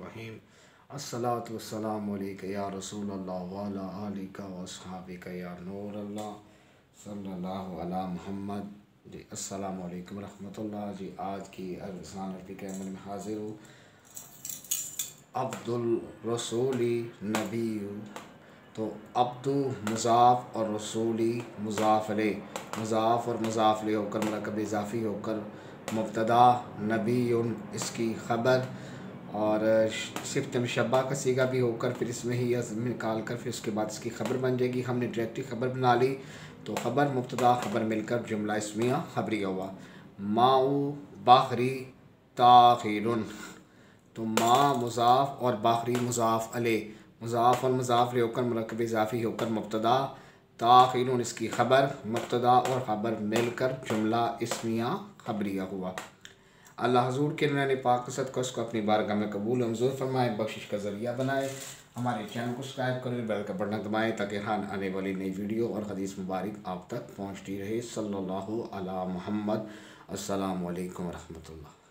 बसमीम अस्सलाम या रसूल या नूर सल्लल्लाहु अला मोहम्मद जी अस्सलाम वालेकुम रहमतुल्लाह जी आज की अरसान अरबी के में हाजिर हूँ अब्दुल रसूली नबी तो अब्दु मुजाफ और रसूली मुजाफले मुजाफ और मुजाफले होकर मरकब इजाफ़ी होकर, मुबतदा नबी इसकी ख़बर और सिफ्त शबा का सीगा भी होकर, फिर इसमें ही निकाल कर फिर उसके बाद इसकी ख़बर बन जाएगी। हमने डायरेक्टली ख़बर बना ली तो ख़बर, मुबतदा ख़बर मिलकर जुमला इसमिया खबरिया हुआ। माऊ बाहरी ताखिर तो माँ मुजाफ और बाहरी मुजाफ अले मुजाफ और मुजाफ होकर मरकब इजाफ़ी होकर मुबतदा। ताखिर इसकी ख़बर, मुबतदा और ख़बर मिलकर जुमला इसमिया खबरिया हुआ। अल्लाह हजूर के ने पाक कसद को उसको अपनी बारगाह में कबूल मंजूर फरमाए, बख्शिश का ज़रिया बनाए। हमारे चैनल को सब्सक्राइब करें, बेल का बटन दबाएँ, ताकि हर आने वाली नई वीडियो और हदीस मुबारक आप तक पहुँचती रहे। मोहम्मद अस्सलाम वालेकुम रहमतुल्लाह